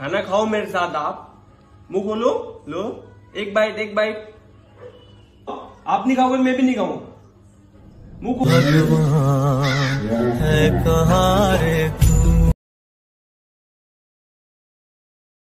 खाना खाओ मेरे साथ आप। मुँह खोलो लो। एक बाइट एक बाइट आप नहीं खाओगे मैं भी नहीं खाऊँगा मुँह खोलो है